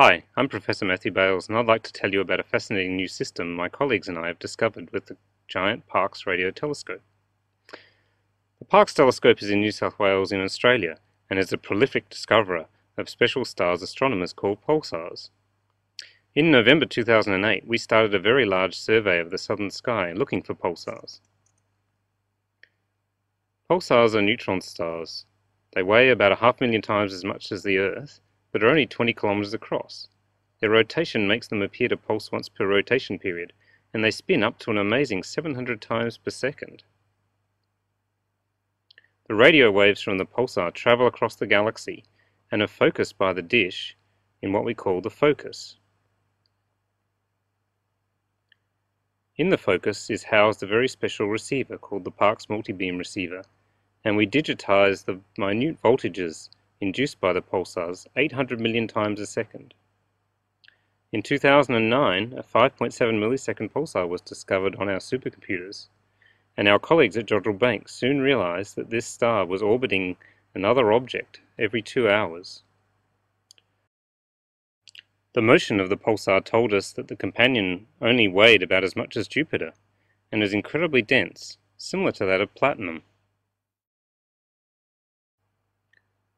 Hi, I'm Professor Matthew Bailes, and I'd like to tell you about a fascinating new system my colleagues and I have discovered with the giant Parkes Radio Telescope. The Parkes Telescope is in New South Wales in Australia and is a prolific discoverer of special stars astronomers call pulsars. In November 2008, we started a very large survey of the southern sky looking for pulsars. Pulsars are neutron stars. They weigh about a half million times as much as the Earth, but are only 20 kilometers across. Their rotation makes them appear to pulse once per rotation period, and they spin up to an amazing 700 times per second. The radio waves from the pulsar travel across the galaxy and are focused by the dish in what we call the focus. In the focus is housed a very special receiver called the Parkes multibeam receiver, and we digitize the minute voltages induced by the pulsars 800 million times a second. In 2009, a 5.7 millisecond pulsar was discovered on our supercomputers, and our colleagues at Jodrell Bank soon realized that this star was orbiting another object every two hours. The motion of the pulsar told us that the companion only weighed about as much as Jupiter, and is incredibly dense, similar to that of platinum.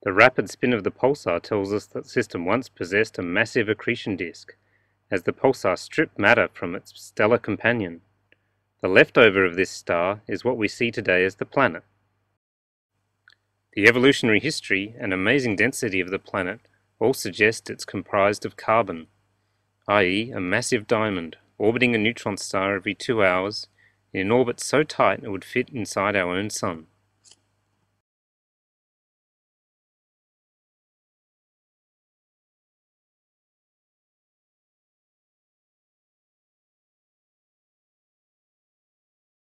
The rapid spin of the pulsar tells us that the system once possessed a massive accretion disk, as the pulsar stripped matter from its stellar companion. The leftover of this star is what we see today as the planet. The evolutionary history and amazing density of the planet all suggest it's comprised of carbon, i.e. a massive diamond orbiting a neutron star every two hours in an orbit so tight it would fit inside our own sun.